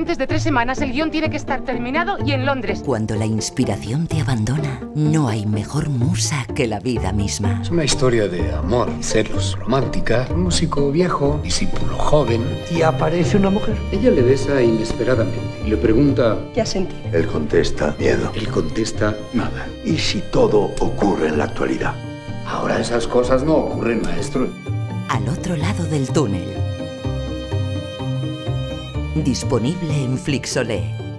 Antes de tres semanas el guion tiene que estar terminado y en Londres. Cuando la inspiración te abandona, no hay mejor musa que la vida misma. Es una historia de amor, celos, romántica, un músico viejo, discípulo joven. Y aparece una mujer. Ella le besa inesperadamente y le pregunta... ¿Qué has sentido? Él contesta, miedo. Él contesta, nada. ¿Y si todo ocurre en la actualidad? Ahora esas cosas no ocurren, maestro. Al otro lado del túnel. Disponible en Flixolé.